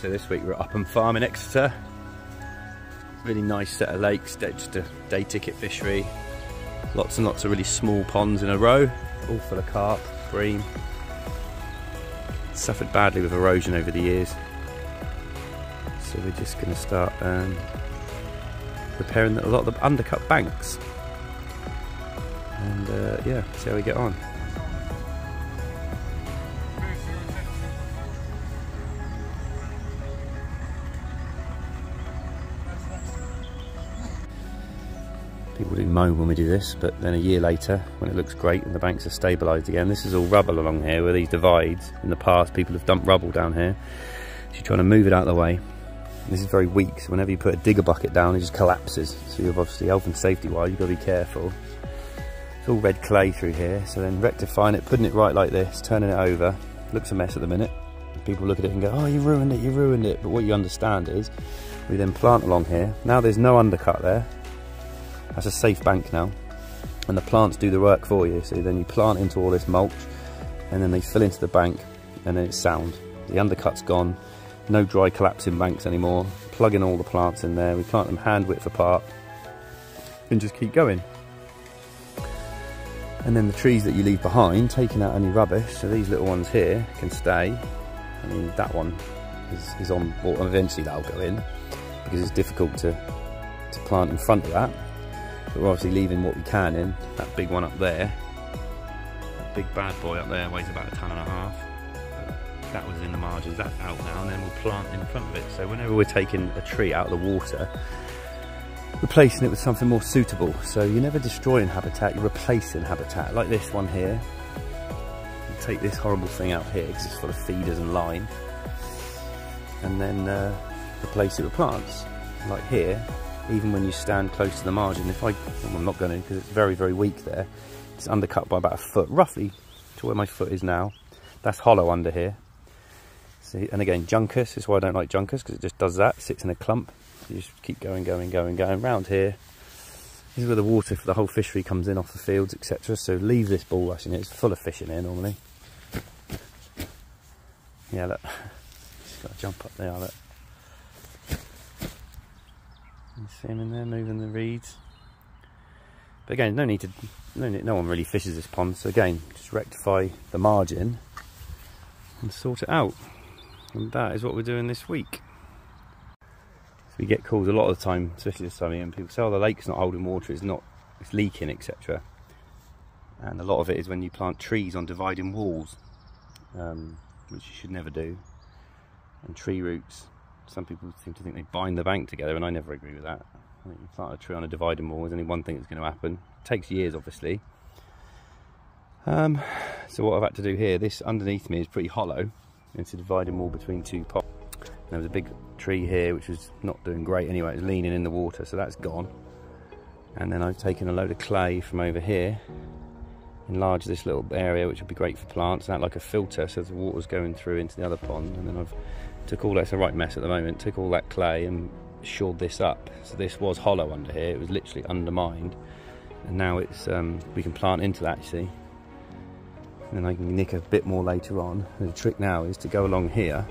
So this week we're at Upham Farm in Exeter. Really nice set of lakes, just a day ticket fishery. Lots and lots of really small ponds in a row, all full of carp, bream. Suffered badly with erosion over the years. So we're just going to start um, repairing a lot of the undercut banks. And uh, yeah, see how we get on. People do moan when we do this, but then a year later, when it looks great and the banks are stabilised again, this is all rubble along here where these divides. In the past, people have dumped rubble down here. So you're trying to move it out of the way. This is very weak, so whenever you put a digger bucket down, it just collapses. So you've obviously, health and safety wise, you've got to be careful. It's all red clay through here, so then rectifying it, putting it right like this, turning it over, looks a mess at the minute. People look at it and go, oh, you ruined it, you ruined it. But what you understand is, we then plant along here. Now there's no undercut there, that's a safe bank now. And the plants do the work for you. So then you plant into all this mulch and then they fill into the bank and then it's sound. The undercut's gone, no dry collapsing banks anymore. Plug in all the plants in there. We plant them hand width apart and just keep going. And then the trees that you leave behind, taking out any rubbish. So these little ones here can stay. I mean, that one is, is on, well, eventually that'll go in because it's difficult to, to plant in front of that but we're obviously leaving what we can in. That big one up there, that big bad boy up there weighs about a ton and a half. That was in the margins, that's out now, and then we'll plant in front of it. So whenever we're taking a tree out of the water, replacing it with something more suitable. So you're never destroying habitat, you're replacing habitat. Like this one here. You take this horrible thing out here because it's full of feeders and line. And then uh, replace it with plants. Like here, even when you stand close to the margin. If I, well, I'm not going to because it's very, very weak there. It's undercut by about a foot, roughly to where my foot is now. That's hollow under here. See, and again, juncus is why I don't like juncus because it just does that, sits in a clump. You just keep going, going, going, going. Round here, this is where the water for the whole fishery comes in off the fields, etc. So leave this bulrush in it. It's full of fish in here normally. Yeah, look. Just got to jump up there, look. You see him in there moving the reeds. But again, no need to, no, no one really fishes this pond. So again, just rectify the margin and sort it out. And that is what we're doing this week. So we get calls a lot of the time, especially this time of year, and people say, oh, the lake's not holding water, it's not, it's leaking, etc. And a lot of it is when you plant trees on dividing walls, um, which you should never do. And tree roots some people seem to think they bind the bank together, and I never agree with that. I think you plant a tree on a dividing wall, there's only one thing that's going to happen. It takes years, obviously. Um, so what I've had to do here, this underneath me is pretty hollow. It's a dividing wall between two pots. There was a big tree here which was not doing great anyway, it was leaning in the water, so that's gone. And then I've taken a load of clay from over here, enlarged this little area which would be great for plants, and act like a filter so the water's going through into the other pond. And then I've took all that, it's a right mess at the moment, took all that clay and shored this up. So this was hollow under here, it was literally undermined. And now it's, um, we can plant into that, you see. And I can nick a bit more later on. The trick now is to go along here,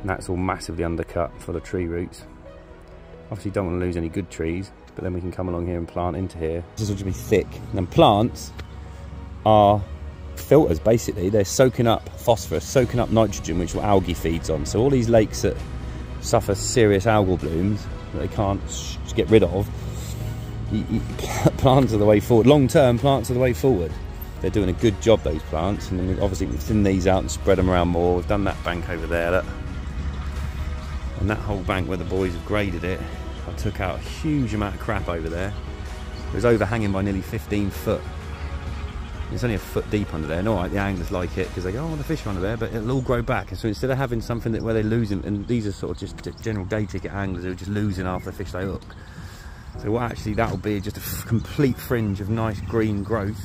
and that's all massively undercut for the tree roots. Obviously don't want to lose any good trees, but then we can come along here and plant into here. This is going to be thick. And plants are filters basically. They're soaking up phosphorus, soaking up nitrogen, which algae feeds on. So all these lakes that suffer serious algal blooms that they can't get rid of, plants are the way forward. Long term, plants are the way forward. They're doing a good job, those plants, and then obviously we thin these out and spread them around more. We've done that bank over there, look. and that whole bank where the boys have graded it. I took out a huge amount of crap over there. It was overhanging by nearly 15 foot it's only a foot deep under there. And all right, the anglers like it because they go, oh, the fish are under there, but it'll all grow back. And so instead of having something that where they're losing, and these are sort of just general day ticket anglers who are just losing half the fish they hook. So what actually that'll be just a complete fringe of nice green growth,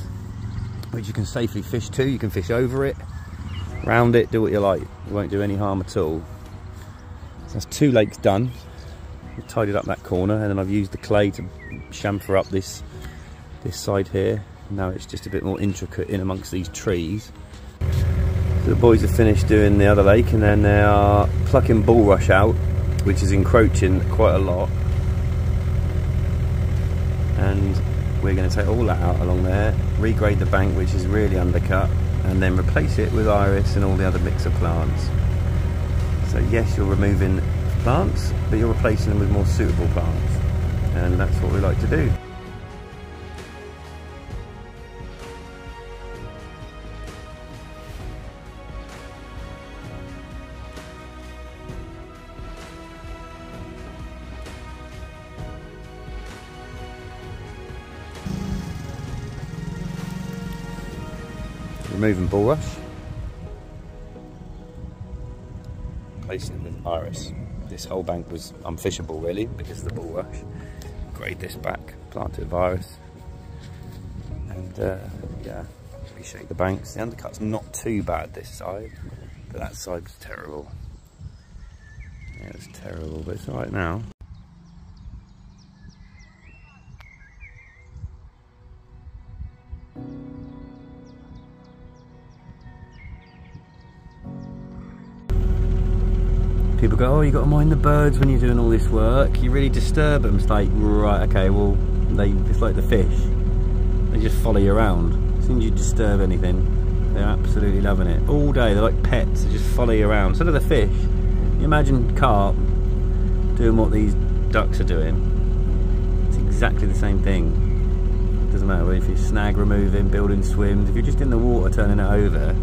which you can safely fish to. You can fish over it, round it, do what you like. It won't do any harm at all. So that's two lakes done. I've tidied up that corner, and then I've used the clay to chamfer up this this side here now it's just a bit more intricate in amongst these trees. So the boys have finished doing the other lake and then they are plucking bulrush out, which is encroaching quite a lot. And we're going to take all that out along there, regrade the bank which is really undercut, and then replace it with iris and all the other mix of plants. So yes, you're removing plants, but you're replacing them with more suitable plants. And that's what we like to do. Removing bulrush, placing it with iris. This whole bank was unfishable really because of the bulrush. Grade this back, plant it with iris, and uh, yeah, reshape the banks. The undercut's not too bad this side, but that side's terrible. Yeah, it's terrible, but it's alright now. Go, oh, you got to mind the birds when you're doing all this work. You really disturb them. It's like, right, okay, well, they it's like the fish. They just follow you around. As soon as you disturb anything, they're absolutely loving it. All day, they're like pets. They just follow you around. So do the fish. You imagine carp doing what these ducks are doing. It's exactly the same thing. It doesn't matter if you're snag removing, building swims. If you're just in the water turning it over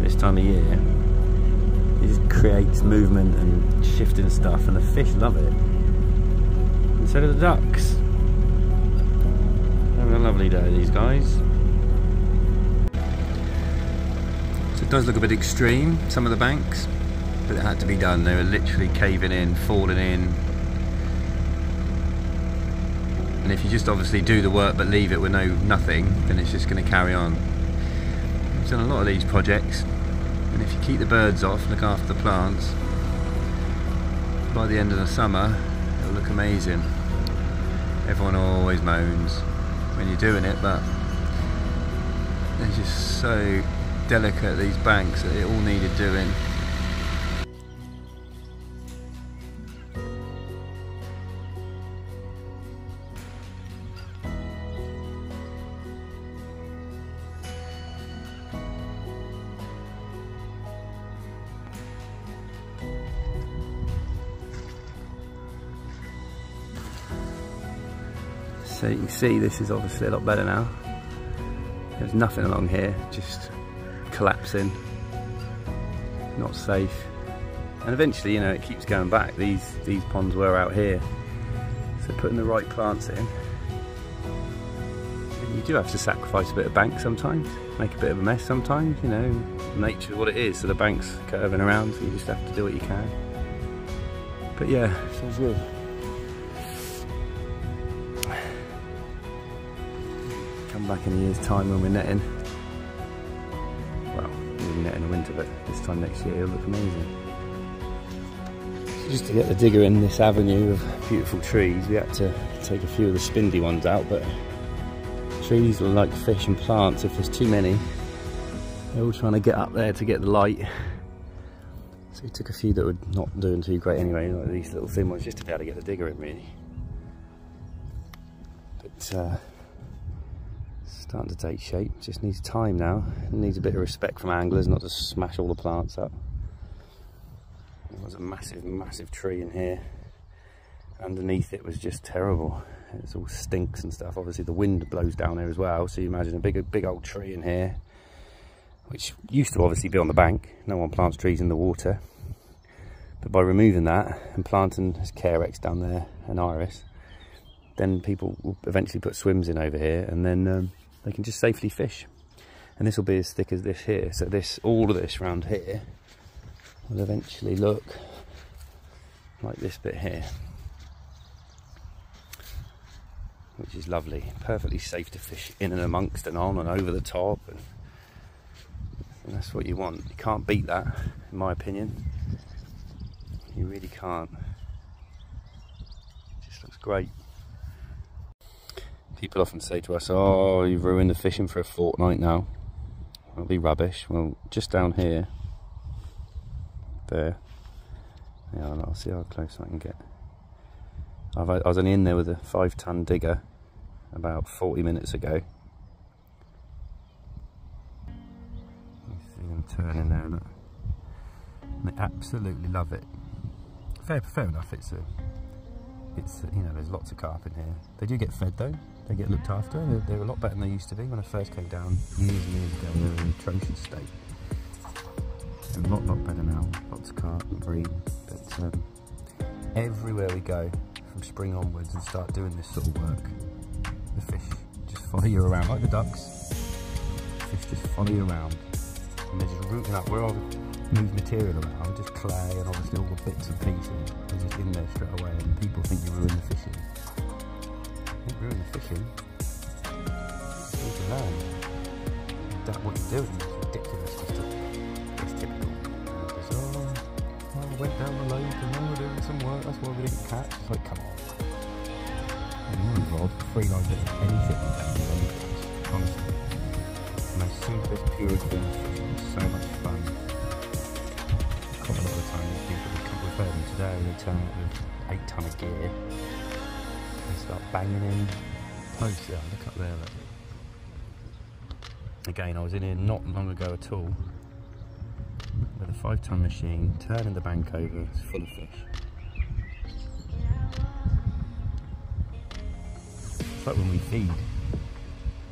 this time of year, just creates movement and shifting stuff and the fish love it. And so do the ducks. Having a lovely day these guys. So it does look a bit extreme, some of the banks, but it had to be done. They were literally caving in, falling in. And if you just obviously do the work but leave it with no nothing, then it's just going to carry on. I've done a lot of these projects and if you keep the birds off, look after the plants, by the end of the summer, it'll look amazing. Everyone always moans when you're doing it, but they're just so delicate, these banks, that it all needed doing. So you can see this is obviously a lot better now. There's nothing along here, just collapsing, not safe. And eventually, you know, it keeps going back. These, these ponds were out here. So putting the right plants in, you do have to sacrifice a bit of bank sometimes, make a bit of a mess sometimes, you know, nature what it is. So the bank's curving around, so you just have to do what you can. But yeah, all good. Come back in a year's time when we're netting. Well, we'll net in the winter, but this time next year it'll look amazing. So just to get the digger in this avenue of beautiful trees, we had to take a few of the spindly ones out, but trees are like fish and plants. If there's too many, they're all trying to get up there to get the light. So we took a few that were not doing too great anyway, like these little thin ones, just to be able to get the digger in really. But uh, starting to take shape. Just needs time now. It needs a bit of respect from anglers, not to smash all the plants up. There was a massive, massive tree in here. Underneath it was just terrible. It's all stinks and stuff. Obviously the wind blows down there as well. So you imagine a big, big old tree in here, which used to obviously be on the bank. No one plants trees in the water. But by removing that and planting Carex down there and Iris, then people will eventually put swims in over here and then um, they can just safely fish. And this will be as thick as this here. So this, all of this around here will eventually look like this bit here. Which is lovely. Perfectly safe to fish in and amongst and on and over the top. And, and that's what you want. You can't beat that, in my opinion. You really can't. It just looks great people often say to us, oh, you've ruined the fishing for a fortnight now. it'll be rubbish. Well, just down here, there. Yeah, I'll see how close I can get. I've, I was only in there with a five ton digger about 40 minutes ago. You see them turning there, look. They absolutely love it. Fair, fair enough, it's a, it's a, you know, there's lots of carp in here. They do get fed though, they get looked after. They're, they're, a lot better than they used to be. When I first came down years and years ago, they were in atrocious state. A lot, lot better now. Lots of carp and bream. But um, everywhere we go, from spring onwards and start doing this sort of work, the fish just follow you around, like the ducks. Fish just follow you around. And they're just rooting up. Where I move material around, just clay and obviously all the bits and pieces, they're just in there straight away and people think you ruin the fishing. You the fishing. You to learn. That what you're doing is ridiculous. Just it's typical. Just, oh, we went down the lake and then we're doing some work, that's why we didn't catch. It's like, come on. And you rod, free line bit of anything down the lake, honestly. And as soon as there's pure fishing, so much fun. Quite a lot of the time, people that come with them today, they turn up with eight ton of gear and start banging in. Yeah, look up there. Look. Again, I was in here not long ago at all with a five ton machine, turning the bank over, it's full of fish. It's like when we feed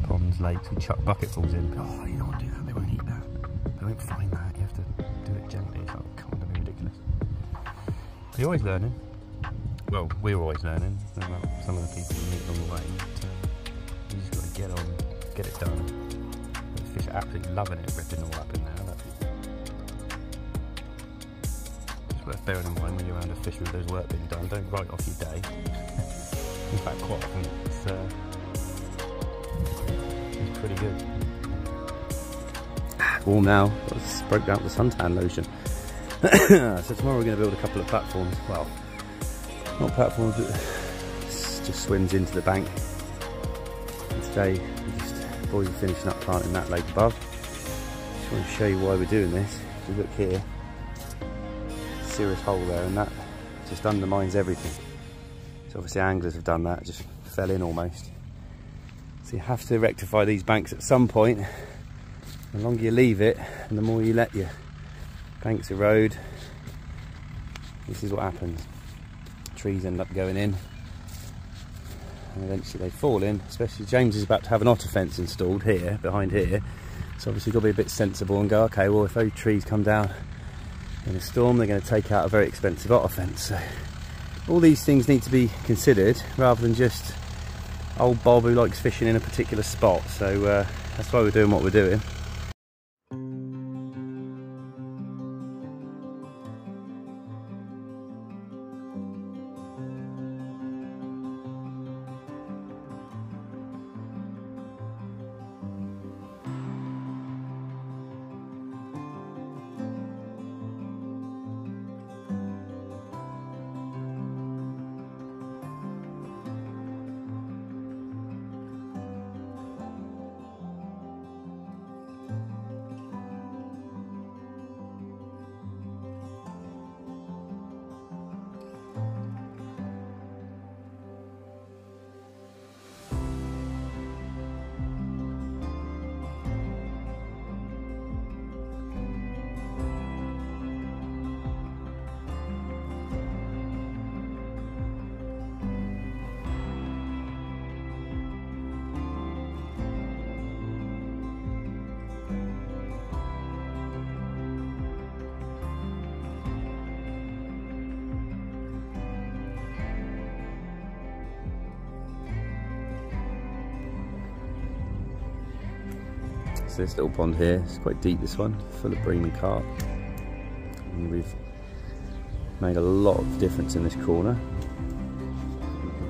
ponds, lakes, we chuck bucketfuls in. Oh, you don't want to do that, they won't eat that. They won't find that, you have to do it gently. It's like, kind of ridiculous. But you're always learning. Well, we're always learning about some of the people we meet along the way. You just got to get on, get it done. The fish are absolutely loving it, ripping all up in there. Just worth bearing in mind when you're around a fish with there's work being done. Don't write off your day. in fact, quite often it's, uh, it's pretty good. Warm now. Just broke out the suntan lotion. so tomorrow we're going to build a couple of platforms. Well, not platforms, but just swims into the bank. And today, we're just boys are finishing up planting that lake above. Just want to show you why we're doing this. If you look here, serious hole there, and that just undermines everything. So obviously anglers have done that, just fell in almost. So you have to rectify these banks at some point. The longer you leave it, and the more you let your banks erode, this is what happens. Trees end up going in, and eventually they fall in. Especially James is about to have an otter fence installed here, behind here. So obviously you've got to be a bit sensible and go, okay, well if those trees come down in a storm, they're going to take out a very expensive otter fence. So all these things need to be considered rather than just old Bob who likes fishing in a particular spot. So uh, that's why we're doing what we're doing. This little pond here, it's quite deep this one, full of bream and carp. And we've made a lot of difference in this corner.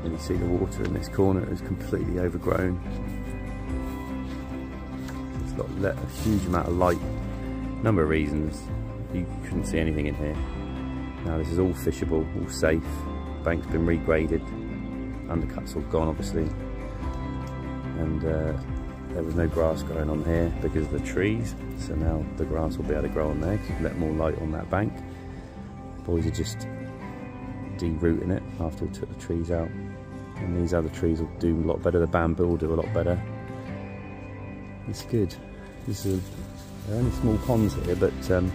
You can see the water in this corner is completely overgrown. It's got let a huge amount of light. Number of reasons, you couldn't see anything in here. Now this is all fishable, all safe. The Bank's been regraded, undercuts all gone obviously. And uh, there was no grass growing on here because of the trees. So now the grass will be able to grow on there let more light on that bank. Boys are just de-rooting it after we took the trees out. And these other trees will do a lot better. The bamboo will do a lot better. It's good. This is they're only small ponds here, but um,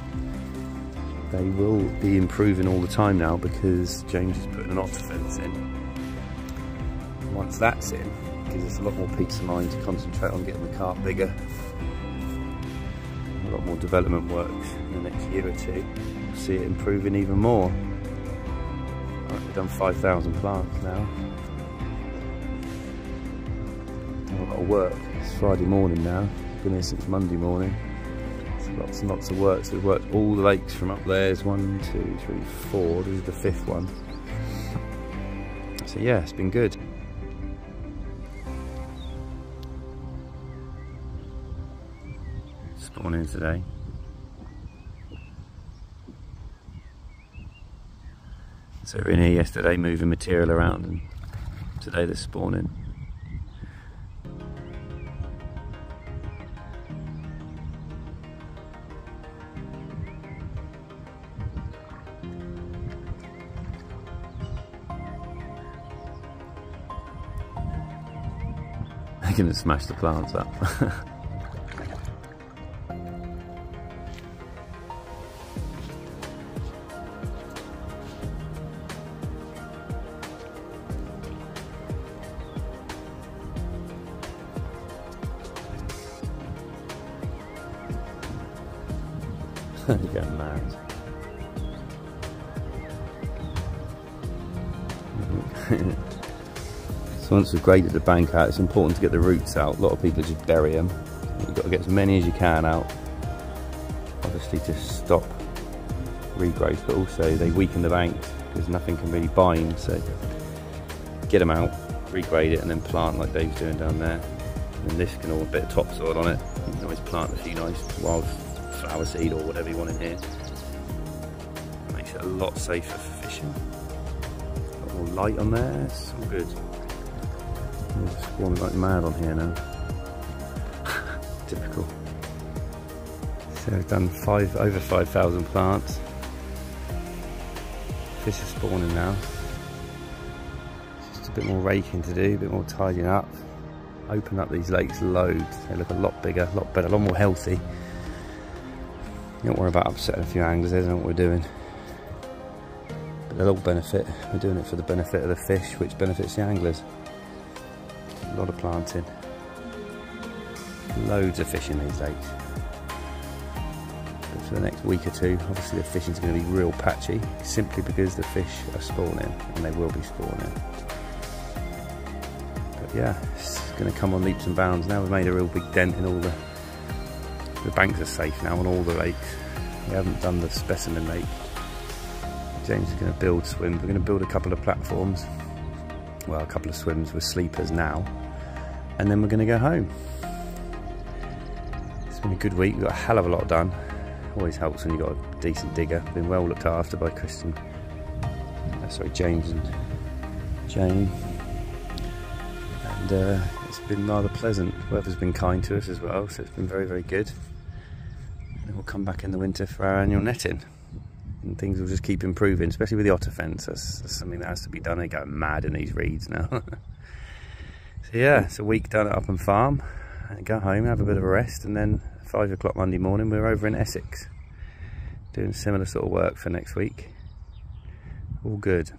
they will be improving all the time now because James is putting an otter fence in. Once that's in, gives us a lot more peace of mind to concentrate on getting the carp bigger. A lot more development works in the next year or two. We'll see it improving even more. Right, we've done 5,000 plants now. Done a lot of work. It's Friday morning now. Been here since Monday morning. It's lots and lots of work. So we've worked all the lakes from up there. There's one, two, three, four. This is the fifth one. So yeah, it's been good. Spawning today. So we are in here yesterday moving material around and today they're spawning. They're to smash the plants up. You're getting mad. so once we've graded the bank out, it's important to get the roots out. A lot of people just bury them. You've got to get as many as you can out. Obviously to stop regrowth, but also they weaken the banks because nothing can really bind. So get them out, regrade it, and then plant like Dave's doing down there. And this can all a bit of topsoil on it. You can always plant a few nice wild flower seed or whatever you want in here. Makes it a lot safer for fishing. A lot more light on there, it's all good. I'm spawning like mad on here now. Typical. So I've done five over 5,000 plants. Fish are spawning now. Just a bit more raking to do, a bit more tidying up. Open up these lakes loads. They look a lot bigger, a lot better, a lot more healthy. Don't worry about upsetting a few anglers, they don't know what we're doing. But they'll all benefit. We're doing it for the benefit of the fish, which benefits the anglers. A lot of planting. Loads of fish in these lakes. But for the next week or two, obviously the fishing's going to be real patchy, simply because the fish are spawning, and they will be spawning. But yeah, it's going to come on leaps and bounds now. We've made a real big dent in all the the banks are safe now on all the lakes. We haven't done the specimen lake. James is going to build swims. We're going to build a couple of platforms. Well, a couple of swims with sleepers now. And then we're going to go home. It's been a good week. We've got a hell of a lot done. Always helps when you've got a decent digger. Been well looked after by Kristen. Uh, sorry, James and Jane. And uh, it's been rather pleasant. Weather's been kind to us as well, so it's been very, very good we'll come back in the winter for our annual netting. And things will just keep improving, especially with the otter fence. That's, that's something that has to be done. They go mad in these reeds now. so yeah, it's a week done at Upham Farm. And go home, have a bit of a rest, and then five o'clock Monday morning, we're over in Essex. Doing similar sort of work for next week. All good.